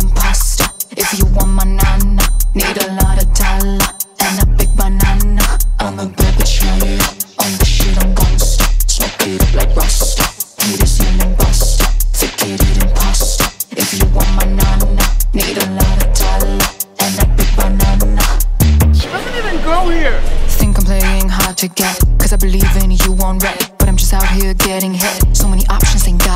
imposter. If you want my nana Need a lot of dollar And a big banana. I'm a bad bitch lala On the shit I'm gon' stop. Smoke it up like Rasta. Haters yelling buster Fake it, it imposter. If you want my nana Need a lot of dollar And a big banana. She doesn't even go here. Think I'm playing hard to get Cause I believe in you on red But I'm just out here getting hit. So many options ain't got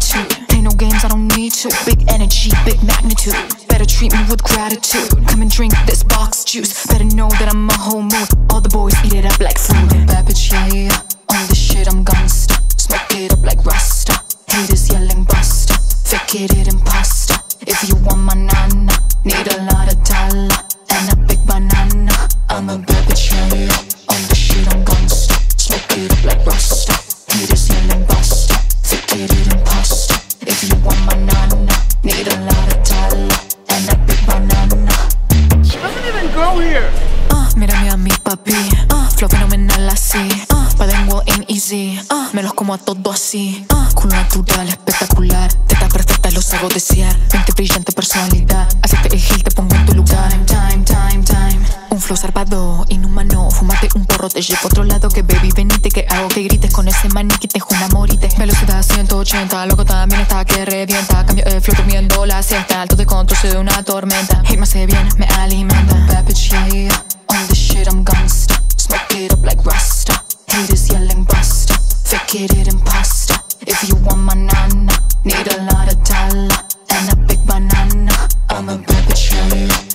attitude. Ain't no games, I don't need to. Big energy, big magnitude. Better treat me with gratitude. Come and drink this box juice. Better know that I'm a whole mood. All the boys eat it up like food. Bad bitch, yeah, yeah. On this shit, I'm gangsta. Smoke it up like Rasta. Haters yelling Basta. Fixated imposter. If you want my nana, need a lot of dollar papi, ah, flow fenomenal así, ah, lengua ain't easy, ah, me los como a todo así, ah, culo natural, espectacular, tetas perfectas los hago desear, mente brillante personalidad, hacerte el gil, te pongo en tu lugar, time, time, time, un flow zarpado, inhumano, fumate un porro, te llevo a otro lado, que baby venite, que hago que grites. Con ese maniquí, te juro morite, velocidad 180, loco también está que revienta, cambio de flow durmiendo la siesta, alto de control, soy una tormenta, hate me hace bien, me alimenta, bad bitch, Fixated imposter. If you want my nana, need a lot of dollar and a big banana. I'm a yeah, yeah.